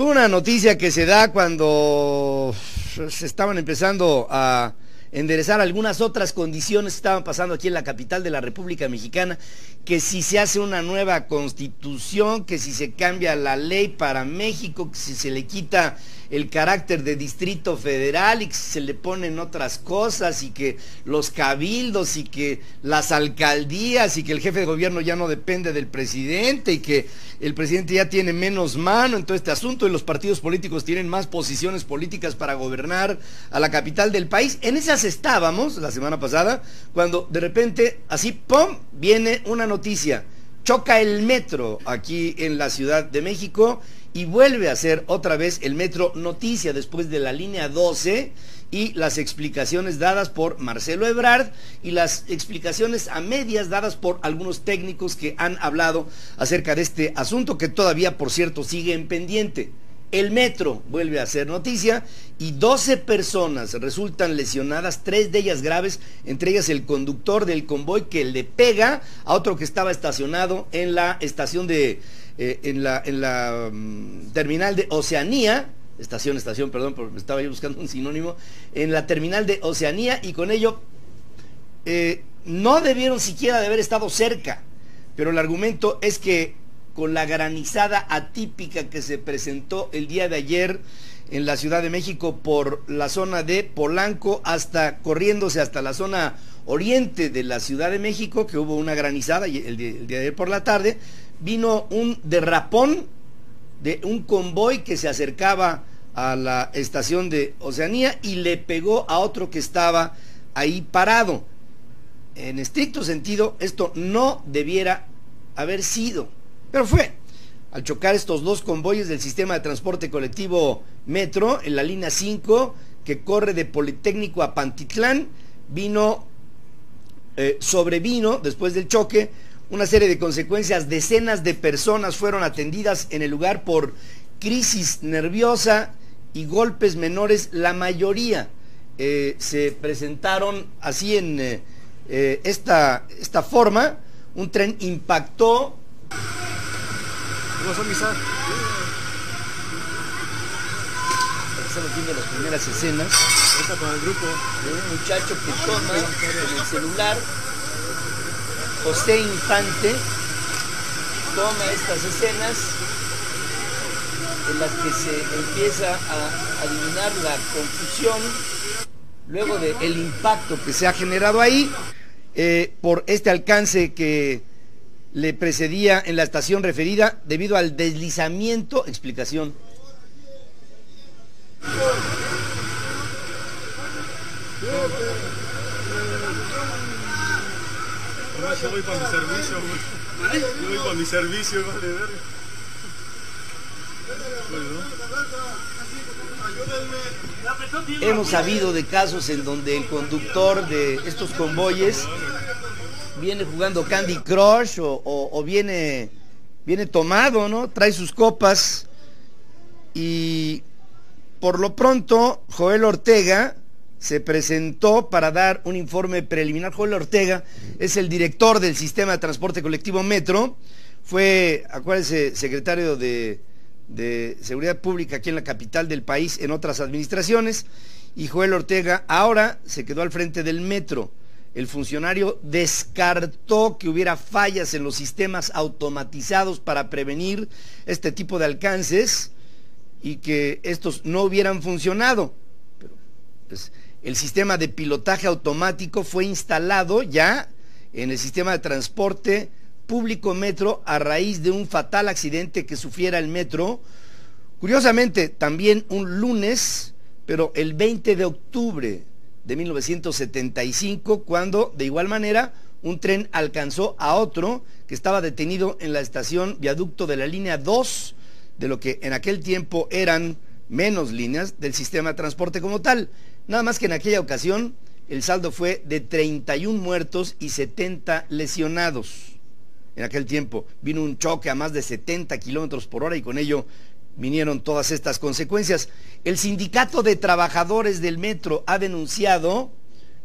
Una noticia que se da cuando se estaban empezando a enderezar algunas otras condiciones que estaban pasando aquí en la capital de la República Mexicana, que si se hace una nueva constitución, que si se cambia la ley para México, que si se le quita el carácter de distrito federal y que se le ponen otras cosas y que los cabildos y que las alcaldías y que el jefe de gobierno ya no depende del presidente y que el presidente ya tiene menos mano en todo este asunto y los partidos políticos tienen más posiciones políticas para gobernar a la capital del país. En esas estábamos la semana pasada cuando de repente así, ¡pum!, viene una noticia. Choca el metro aquí en la Ciudad de México y vuelve a ser otra vez el metro noticia después de la línea 12 y las explicaciones dadas por Marcelo Ebrard y las explicaciones a medias dadas por algunos técnicos que han hablado acerca de este asunto que todavía, por cierto, sigue en pendiente. El metro vuelve a ser noticia y 12 personas resultan lesionadas, tres de ellas graves, entre ellas el conductor del convoy que le pega a otro que estaba estacionado en la estación de eh, en la, en la mm, terminal de Oceanía, estación, estación, perdón, porque estaba yo buscando un sinónimo, en la terminal de Oceanía y con ello eh, no debieron siquiera de haber estado cerca, pero el argumento es que con la granizada atípica que se presentó el día de ayer en la Ciudad de México por la zona de Polanco hasta corriéndose hasta la zona oriente de la Ciudad de México, que hubo una granizada el, el día de ayer por la tarde, vino un derrapón de un convoy que se acercaba a la estación de Oceanía y le pegó a otro que estaba ahí parado. En estricto sentido, esto no debiera haber sido, pero fue. Al chocar estos dos convoyes del sistema de transporte colectivo Metro en la línea 5 que corre de Politécnico a Pantitlán, vino, eh, sobrevino después del choque una serie de consecuencias. Decenas de personas fueron atendidas en el lugar por crisis nerviosa y golpes menores. La mayoría eh, se presentaron así en eh, esta, esta forma. Un tren impactó. Estamos viendo las primeras escenas. con el grupo. De un muchacho que toma el celular José Infante toma estas escenas en las que se empieza a adivinar la confusión luego del impacto que se ha generado ahí eh, por este alcance que le precedía en la estación referida debido al deslizamiento, explicación. yo voy para mi servicio, Yo voy. Hemos sabido de casos en donde el conductor de estos convoyes viene jugando Candy Crush o, viene, viene tomado, ¿no? Trae sus copas y por lo pronto Joel Ortega se presentó para dar un informe preliminar. Joel Ortega es el director del sistema de transporte colectivo Metro. Fue, acuérdense, secretario de, de Seguridad Pública aquí en la capital del país en otras administraciones. Y Joel Ortega ahora se quedó al frente del Metro. El funcionario descartó que hubiera fallas en los sistemas automatizados para prevenir este tipo de alcances y que estos no hubieran funcionado. Pero, pues, el sistema de pilotaje automático fue instalado ya en el sistema de transporte público metro a raíz de un fatal accidente que sufriera el metro. Curiosamente, también un lunes, pero el 20 de octubre de 1975, cuando de igual manera un tren alcanzó a otro que estaba detenido en la estación viaducto de la línea 2 de lo que en aquel tiempo eran menos líneas del sistema de transporte como tal. Nada más que en aquella ocasión el saldo fue de 31 muertos y 70 lesionados. En aquel tiempo vino un choque a más de 70 kilómetros por hora y con ello vinieron todas estas consecuencias. El sindicato de trabajadores del metro ha denunciado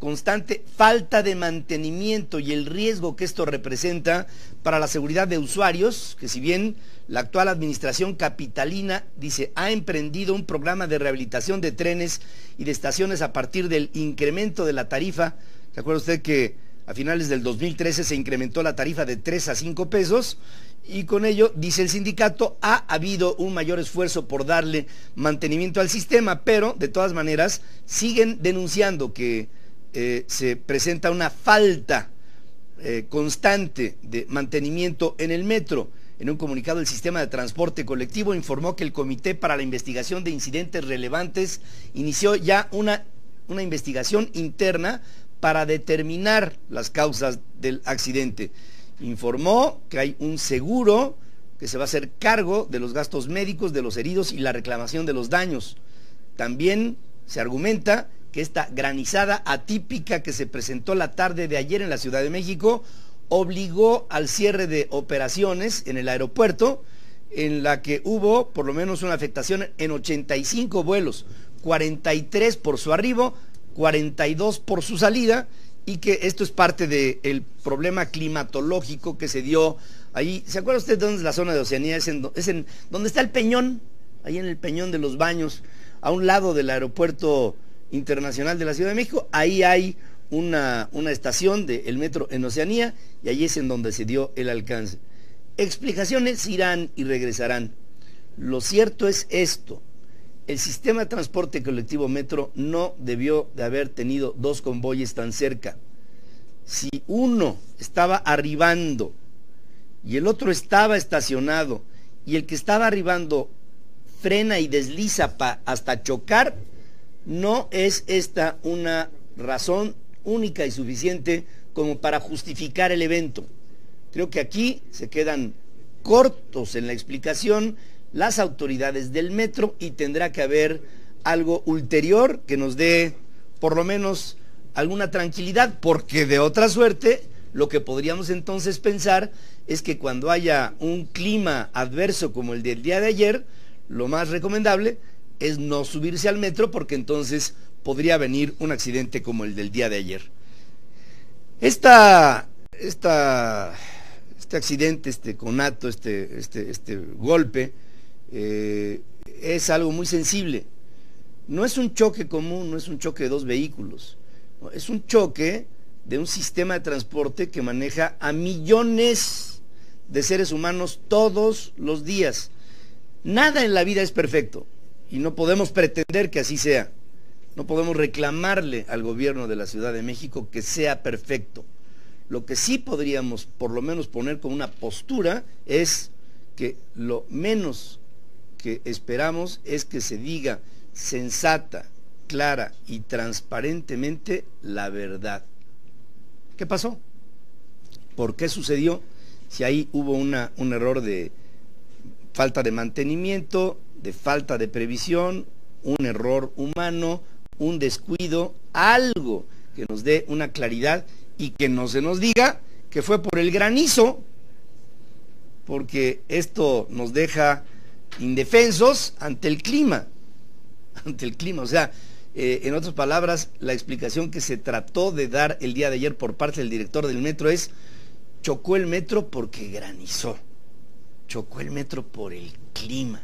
constante falta de mantenimiento y el riesgo que esto representa para la seguridad de usuarios, que si bien la actual administración capitalina dice ha emprendido un programa de rehabilitación de trenes y de estaciones a partir del incremento de la tarifa, ¿se acuerda usted que a finales del 2013 se incrementó la tarifa de 3 a 5 pesos? y con ello, dice el sindicato, ha habido un mayor esfuerzo por darle mantenimiento al sistema, pero de todas maneras siguen denunciando que eh, se presenta una falta eh, constante de mantenimiento en el metro. En un comunicado, el sistema de transporte colectivo informó que el Comité para la Investigación de Incidentes Relevantes inició ya una, una investigación interna para determinar las causas del accidente informó que hay un seguro que se va a hacer cargo de los gastos médicos de los heridos y la reclamación de los daños. También se argumenta que esta granizada atípica que se presentó la tarde de ayer en la Ciudad de México obligó al cierre de operaciones en el aeropuerto, en la que hubo por lo menos una afectación en 85 vuelos, 43 por su arribo, 42 por su salida y que esto es parte del problema climatológico que se dio ahí. ¿Se acuerda usted de dónde es la zona de Oceanía? Es en, es en donde está el Peñón, ahí en el Peñón de los Baños, a un lado del aeropuerto internacional de la Ciudad de México. Ahí hay una, una estación del metro en Oceanía y ahí es en donde se dio el alcance. Explicaciones irán y regresarán. Lo cierto es esto el sistema de transporte colectivo metro no debió de haber tenido dos convoyes tan cerca. Si uno estaba arribando y el otro estaba estacionado y el que estaba arribando frena y desliza hasta chocar, no es esta una razón única y suficiente como para justificar el evento. Creo que aquí se quedan cortos en la explicación las autoridades del metro y tendrá que haber algo ulterior que nos dé por lo menos alguna tranquilidad, porque de otra suerte lo que podríamos entonces pensar es que cuando haya un clima adverso como el del día de ayer, lo más recomendable es no subirse al metro porque entonces podría venir un accidente como el del día de ayer. Esta, esta, este accidente, este conato, este, este, este golpe, eh, es algo muy sensible. No es un choque común, no es un choque de dos vehículos, es un choque de un sistema de transporte que maneja a millones de seres humanos todos los días. Nada en la vida es perfecto y no podemos pretender que así sea. No podemos reclamarle al gobierno de la Ciudad de México que sea perfecto. Lo que sí podríamos por lo menos poner como una postura es que lo menos que esperamos es que se diga sensata, clara y transparentemente la verdad. ¿Qué pasó? ¿Por qué sucedió? Si ahí hubo una, un error de falta de mantenimiento, de falta de previsión, un error humano, un descuido, algo que nos dé una claridad y que no se nos diga que fue por el granizo, porque esto nos deja indefensos ante el clima, ante el clima. O sea, eh, en otras palabras, la explicación que se trató de dar el día de ayer por parte del director del metro es, chocó el metro porque granizó, chocó el metro por el clima.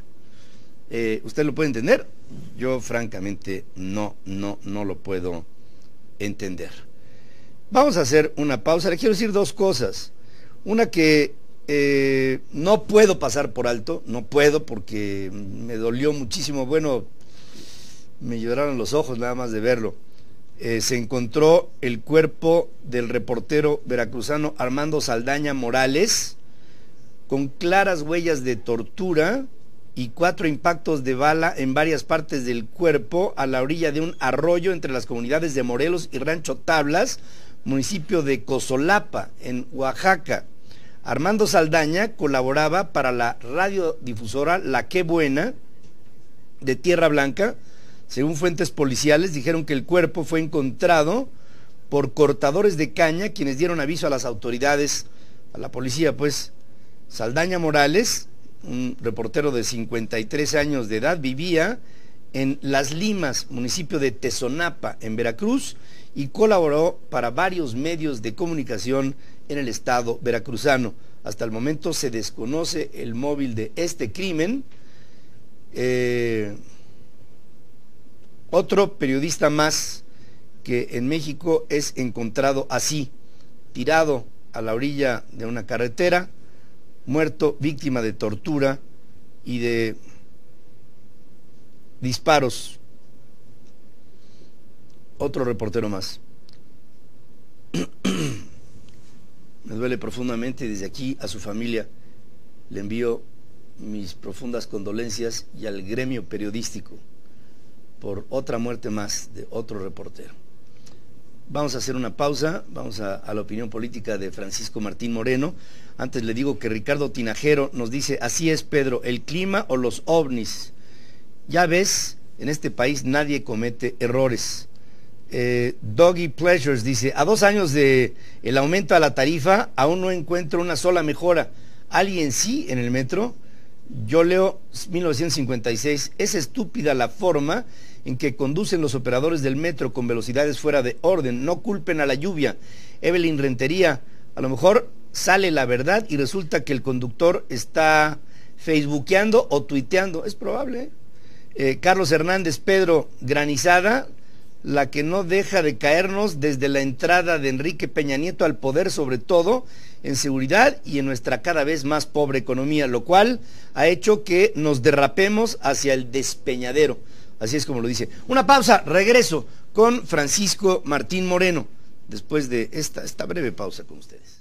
Eh, ¿Usted lo puede entender? Yo francamente no, no, no lo puedo entender. Vamos a hacer una pausa. Le quiero decir dos cosas. Una que eh, no puedo pasar por alto, no puedo porque me dolió muchísimo. Bueno, me lloraron los ojos nada más de verlo. Eh, se encontró el cuerpo del reportero veracruzano Armando Saldaña Morales con claras huellas de tortura y cuatro impactos de bala en varias partes del cuerpo a la orilla de un arroyo entre las comunidades de Morelos y Rancho Tablas, municipio de Cozolapa, en Oaxaca. Armando Saldaña colaboraba para la radiodifusora La Qué Buena de Tierra Blanca. Según fuentes policiales, dijeron que el cuerpo fue encontrado por cortadores de caña, quienes dieron aviso a las autoridades, a la policía, pues. Saldaña Morales, un reportero de 53 años de edad, vivía en Las Limas, municipio de Tezonapa, en Veracruz, y colaboró para varios medios de comunicación en el estado veracruzano. Hasta el momento se desconoce el móvil de este crimen. Eh, otro periodista más que en México es encontrado así, tirado a la orilla de una carretera, muerto, víctima de tortura y de disparos. Otro reportero más. Me duele profundamente desde aquí a su familia le envío mis profundas condolencias y al gremio periodístico por otra muerte más de otro reportero. Vamos a hacer una pausa, vamos a, la opinión política de Francisco Martín Moreno. Antes le digo que Ricardo Tinajero nos dice, así es Pedro, el clima o los ovnis. Ya ves, en este país nadie comete errores. Eh, Doggy Pleasures dice, a dos años de el aumento a la tarifa, aún no encuentro una sola mejora. ¿Alguien sí en el metro? Yo leo 1956, es estúpida la forma en que conducen los operadores del metro con velocidades fuera de orden. No culpen a la lluvia. Evelyn Rentería, a lo mejor sale la verdad y resulta que el conductor está facebookeando o tuiteando. Es probable. Eh, Carlos Hernández, Pedro Granizada, la que no deja de caernos desde la entrada de Enrique Peña Nieto al poder, sobre todo en seguridad y en nuestra cada vez más pobre economía, lo cual ha hecho que nos derrapemos hacia el despeñadero. Así es como lo dice. Una pausa, regreso con Francisco Martín Moreno, después de esta, esta breve pausa con ustedes.